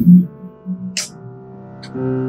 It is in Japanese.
うん。